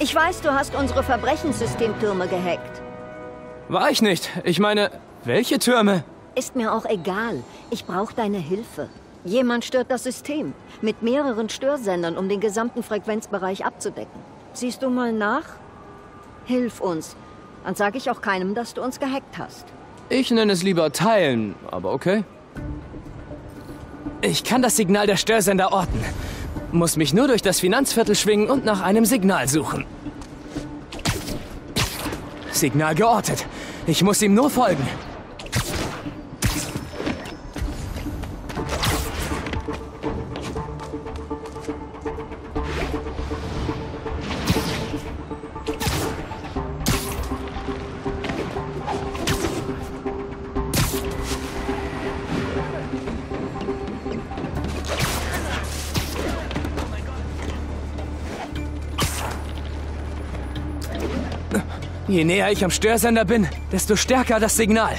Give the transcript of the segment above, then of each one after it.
Ich weiß, du hast unsere Verbrechenssystemtürme gehackt. War ich nicht. Ich meine, welche Türme? Ist mir auch egal. Ich brauche deine Hilfe. Jemand stört das System. Mit mehreren Störsendern, um den gesamten Frequenzbereich abzudecken. Siehst du mal nach? Hilf uns. Dann sage ich auch keinem, dass du uns gehackt hast. Ich nenne es lieber teilen, aber okay. Ich kann das Signal der Störsender orten. Muss mich nur durch das Finanzviertel schwingen und nach einem Signal suchen. Signal geortet. Ich muss ihm nur folgen. Je näher ich am Störsender bin, desto stärker das Signal.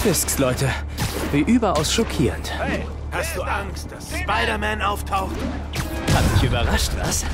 Fisks, Leute. Wie überaus schockierend. Hey, hast du Angst, dass Spider-Man auftaucht? Hat dich überrascht, was?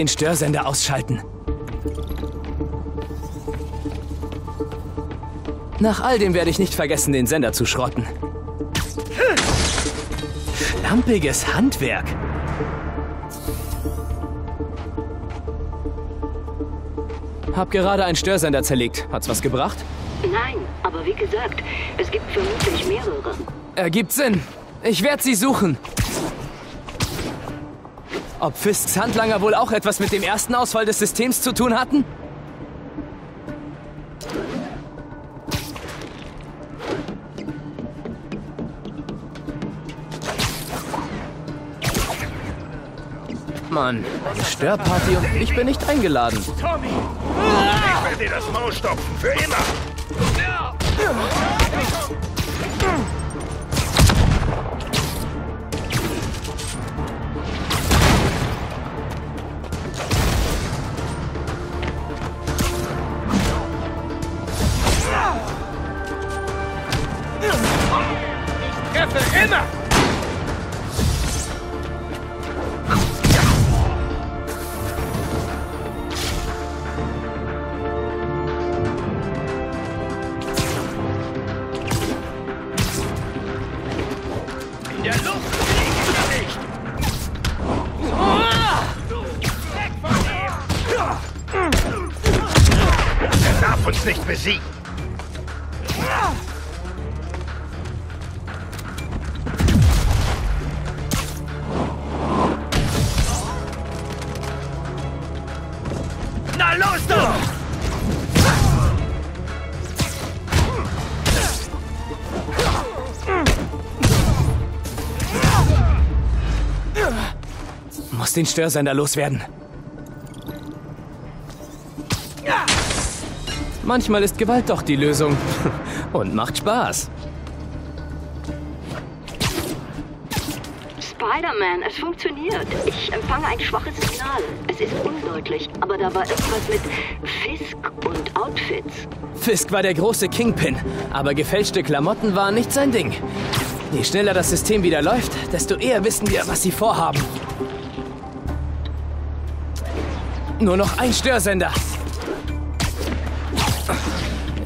Den Störsender ausschalten. Nach all dem werde ich nicht vergessen, den Sender zu schrotten. Schlampiges Handwerk. Hab gerade einen Störsender zerlegt. Hat's was gebracht? Nein, aber wie gesagt, es gibt vermutlich mehrere. Ergibt Sinn. Ich werde sie suchen. Ob Fisks Handlanger wohl auch etwas mit dem ersten Ausfall des Systems zu tun hatten? Mann, eine Störparty und ich bin nicht eingeladen. Tommy! Ich werde dir das Maul stopfen, für immer! Immer! In der Luft fliege ich nicht! Er darf uns nicht besiegen! Muss den Störsender loswerden. Manchmal ist Gewalt doch die Lösung. Und macht Spaß. Spider-Man, es funktioniert. Ich empfange ein schwaches Signal. Es ist undeutlich, aber da war irgendwas mit Fisk und Outfits. Fisk war der große Kingpin, aber gefälschte Klamotten waren nicht sein Ding. Je schneller das System wieder läuft, desto eher wissen wir, was sie vorhaben. Nur noch ein Störsender.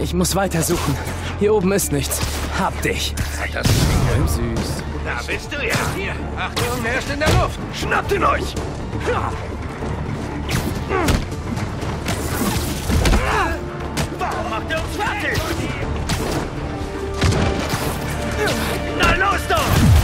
Ich muss weitersuchen. Hier oben ist nichts. Hab dich. Das ist Süß. Da bist du ja. Hier, Achtung, er ist in der Luft. Schnappt ihn euch! Warum macht er uns fertig? Na los doch!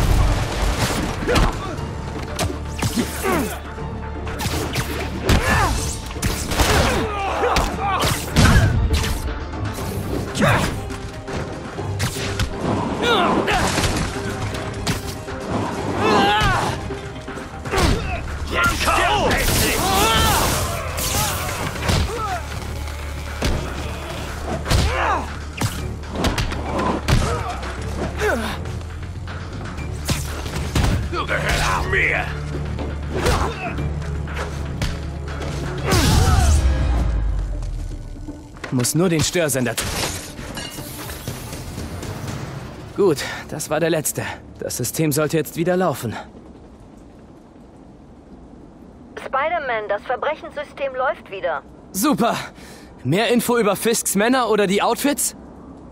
Muss nur den Störsender. Gut, das war der letzte. Das System sollte jetzt wieder laufen. Spider-Man, das Verbrechenssystem läuft wieder. Super! Mehr Info über Fisks Männer oder die Outfits?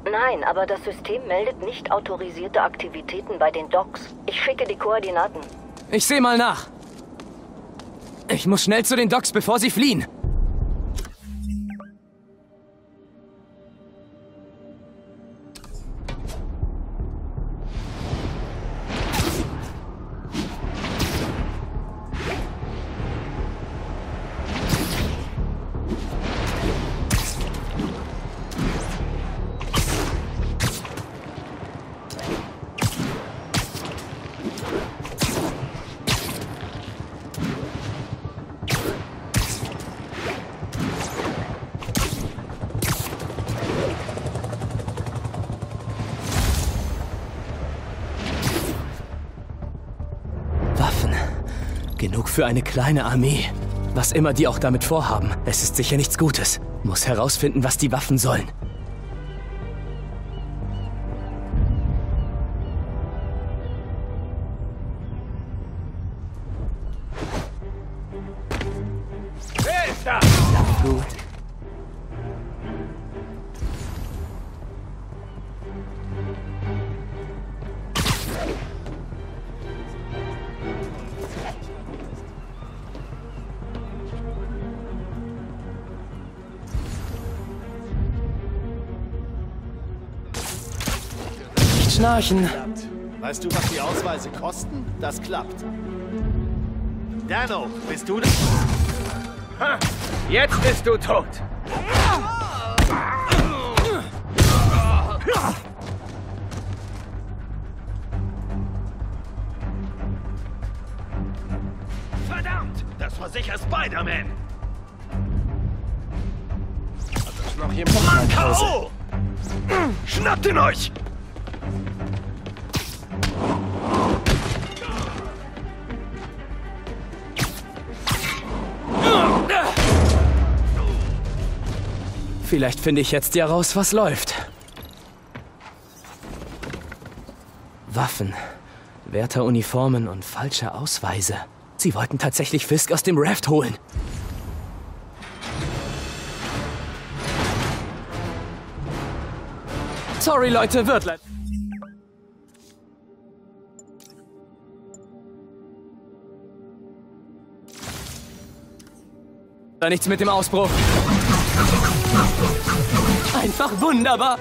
Nein, aber das System meldet nicht autorisierte Aktivitäten bei den Docks. Ich schicke die Koordinaten. Ich sehe mal nach. Ich muss schnell zu den Docks, bevor sie fliehen. Für eine kleine Armee. Was immer die auch damit vorhaben, es ist sicher nichts Gutes. Muss herausfinden, was die Waffen sollen. Nicht schnarchen. klappt. Weißt du, was die Ausweise kosten? Das klappt. Dano, bist du das? Ha, jetzt bist du tot. Verdammt, das war sicher Spider-Man. Hat das noch jemand? Mann, K.O. Schnappt ihn euch! Vielleicht finde ich jetzt ja raus, was läuft. Waffen, Wärteruniformen und falsche Ausweise. Sie wollten tatsächlich Fisk aus dem Raft holen. Sorry, Leute, wird leid. Da nichts mit dem Ausbruch. Einfach wunderbar.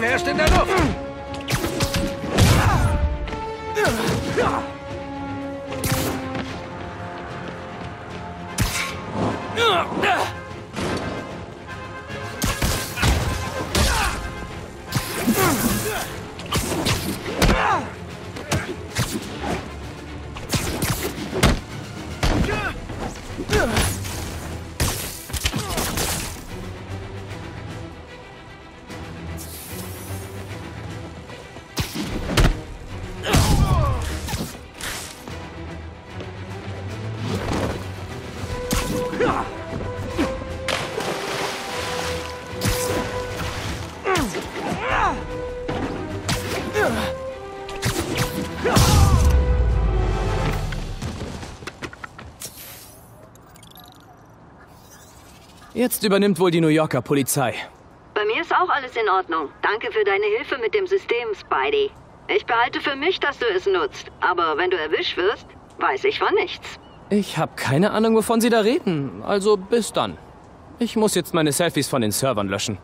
Er ist in der Luft. Jetzt übernimmt wohl die New Yorker Polizei. Bei mir ist auch alles in Ordnung. Danke für deine Hilfe mit dem System, Spidey. Ich behalte für mich, dass du es nutzt. Aber wenn du erwischt wirst, weiß ich von nichts. Ich habe keine Ahnung, wovon Sie da reden. Also bis dann. Ich muss jetzt meine Selfies von den Servern löschen.